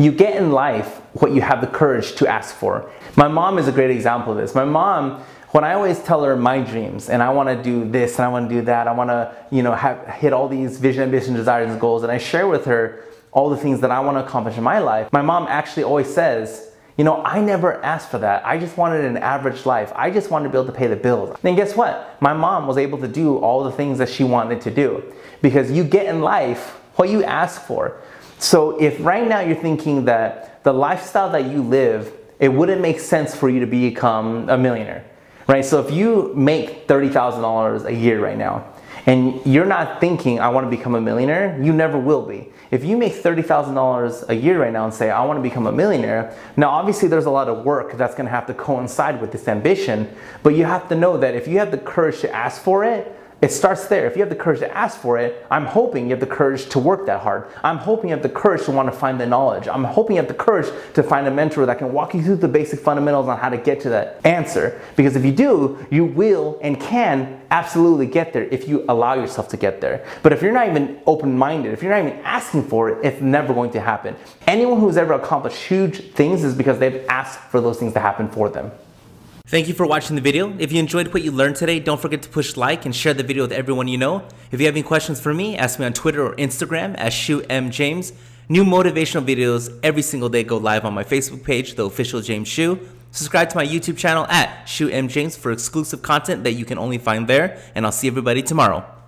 You get in life what you have the courage to ask for. My mom is a great example of this. My mom, when I always tell her my dreams and I want to do this and I want to do that, I want to, you know, have, hit all these vision, ambition, desires, and goals, and I share with her all the things that I want to accomplish in my life, my mom actually always says, you know, I never asked for that. I just wanted an average life. I just wanted to be able to pay the bills. And guess what? My mom was able to do all the things that she wanted to do because you get in life what you ask for. So if right now you're thinking that the lifestyle that you live, it wouldn't make sense for you to become a millionaire, right? So if you make $30,000 a year right now, and you're not thinking, I want to become a millionaire, you never will be. If you make $30,000 a year right now and say, I want to become a millionaire, now obviously there's a lot of work that's going to have to coincide with this ambition, but you have to know that if you have the courage to ask for it, it starts there. If you have the courage to ask for it, I'm hoping you have the courage to work that hard. I'm hoping you have the courage to want to find the knowledge. I'm hoping you have the courage to find a mentor that can walk you through the basic fundamentals on how to get to that answer. Because if you do, you will and can absolutely get there if you allow yourself to get there. But if you're not even open minded, if you're not even asking for it, it's never going to happen. Anyone who's ever accomplished huge things is because they've asked for those things to happen for them. Thank you for watching the video. If you enjoyed what you learned today, don't forget to push like and share the video with everyone you know. If you have any questions for me, ask me on Twitter or Instagram at HsuMJames. New motivational videos every single day go live on my Facebook page, The Official James Hsu. Subscribe to my YouTube channel at HsuMJames for exclusive content that you can only find there, and I'll see everybody tomorrow.